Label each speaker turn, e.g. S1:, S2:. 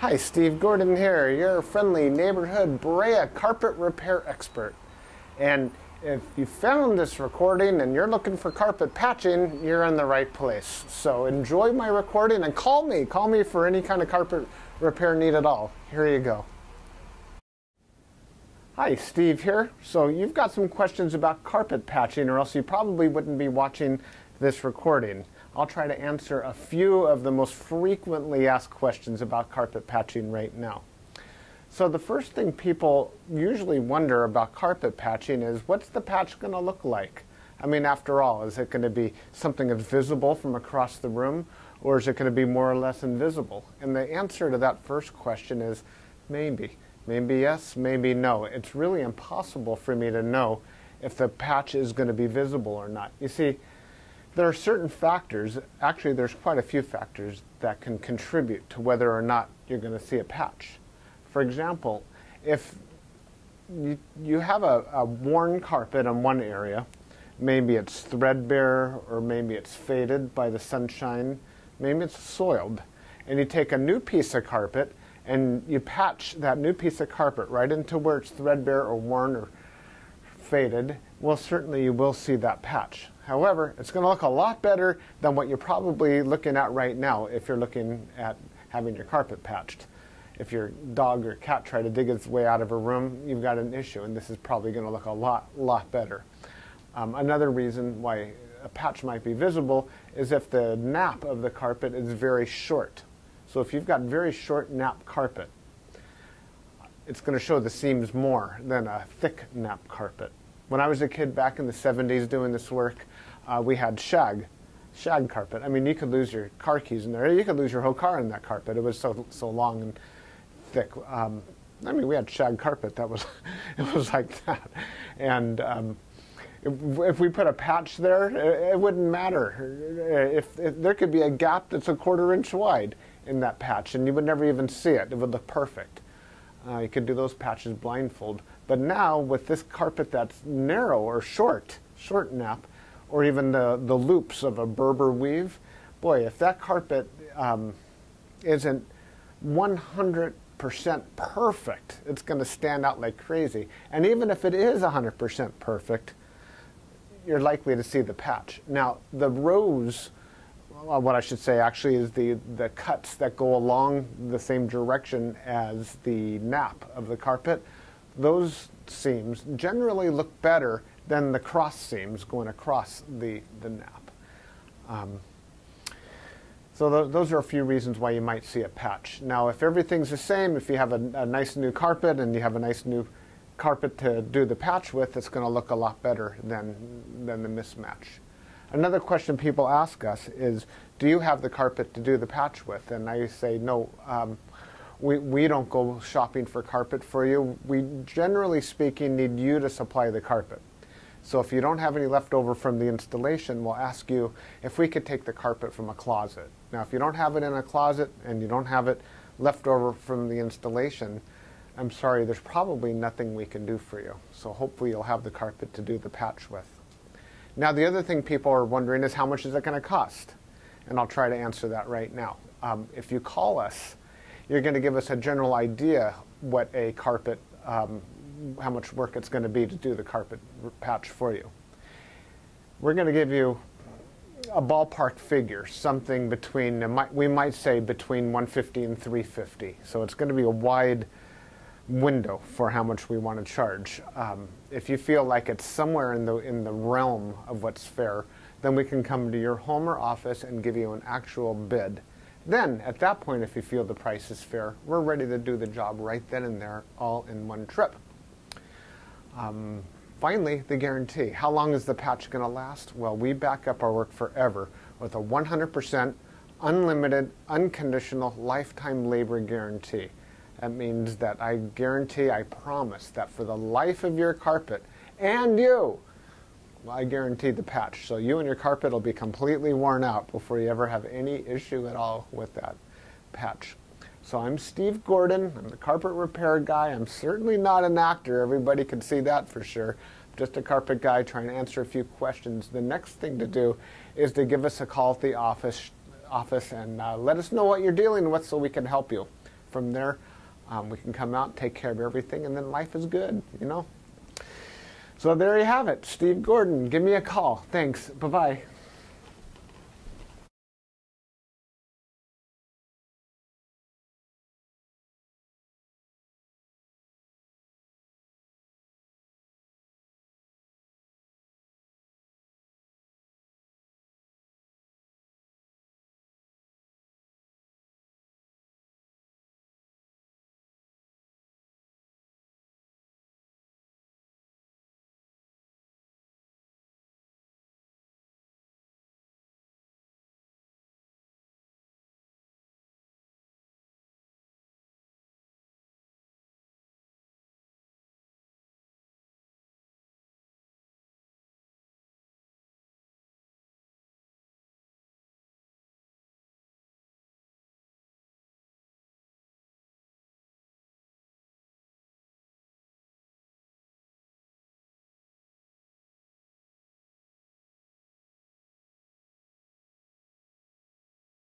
S1: Hi, Steve Gordon here, your friendly neighborhood Brea carpet repair expert. And if you found this recording and you're looking for carpet patching, you're in the right place. So enjoy my recording and call me. Call me for any kind of carpet repair need at all. Here you go. Hi, Steve here. So you've got some questions about carpet patching or else you probably wouldn't be watching this recording. I'll try to answer a few of the most frequently asked questions about carpet patching right now. So the first thing people usually wonder about carpet patching is what's the patch going to look like? I mean, after all, is it going to be something that's visible from across the room or is it going to be more or less invisible? And the answer to that first question is maybe. Maybe yes, maybe no. It's really impossible for me to know if the patch is going to be visible or not. You see, there are certain factors, actually there's quite a few factors that can contribute to whether or not you're going to see a patch. For example, if you, you have a, a worn carpet in one area, maybe it's threadbare or maybe it's faded by the sunshine, maybe it's soiled, and you take a new piece of carpet and you patch that new piece of carpet right into where it's threadbare or worn or faded, well certainly you will see that patch. However, it's going to look a lot better than what you're probably looking at right now if you're looking at having your carpet patched. If your dog or cat try to dig its way out of a room, you've got an issue, and this is probably going to look a lot, lot better. Um, another reason why a patch might be visible is if the nap of the carpet is very short. So if you've got very short nap carpet, it's going to show the seams more than a thick nap carpet. When I was a kid back in the 70s doing this work, uh, we had shag, shag carpet. I mean, you could lose your car keys in there. You could lose your whole car in that carpet. It was so so long and thick. Um, I mean, we had shag carpet. That was it was like that, and. Um, if, if, we put a patch there, it, it wouldn't matter. If, if, there could be a gap that's a quarter inch wide in that patch, and you would never even see it, it would look perfect. Uh, you could do those patches blindfold. But now, with this carpet that's narrow or short, short nap, or even the, the loops of a Berber weave, boy, if that carpet um, isn't 100% perfect, it's going to stand out like crazy. And even if it is 100% perfect, you're likely to see the patch. Now, the rows, well, what I should say actually is the, the cuts that go along the same direction as the nap of the carpet, those seams generally look better than the cross seams going across the, the nap. Um, so th those are a few reasons why you might see a patch. Now, if everything's the same, if you have a, a nice new carpet and you have a nice new carpet to do the patch with, it's going to look a lot better than, than the mismatch. Another question people ask us is, do you have the carpet to do the patch with? And I say, no, um, we, we don't go shopping for carpet for you. We, generally speaking, need you to supply the carpet. So if you don't have any left over from the installation, we'll ask you if we could take the carpet from a closet. Now, if you don't have it in a closet and you don't have it left over from the installation, I'm sorry, there's probably nothing we can do for you. So hopefully you'll have the carpet to do the patch with. Now, the other thing people are wondering is how much is it going to cost? And I'll try to answer that right now. Um, if you call us, you're going to give us a general idea what a carpet um, how much work it's going to be to do the carpet patch for you. We're going to give you a ballpark figure, something between, we might say between 150 and 350. So it's going to be a wide window for how much we want to charge. Um, if you feel like it's somewhere in the, in the realm of what's fair, then we can come to your home or office and give you an actual bid. Then, at that point, if you feel the price is fair, we're ready to do the job right then and there, all in one trip. Um, finally, the guarantee. How long is the patch going to last? Well, we back up our work forever with a 100% unlimited, unconditional lifetime labor guarantee. That means that I guarantee, I promise that for the life of your carpet and you, well, I guarantee the patch. So you and your carpet will be completely worn out before you ever have any issue at all with that patch. So I'm Steve Gordon. I'm the carpet repair guy. I'm certainly not an actor. Everybody can see that for sure. I'm just a carpet guy trying to answer a few questions. The next thing to do is to give us a call at the office, office and uh, let us know what you're dealing with so we can help you. from there, um, we can come out, take care of everything, and then life is good, you know? So there you have it. Steve Gordon, give me a call. Thanks. Bye bye.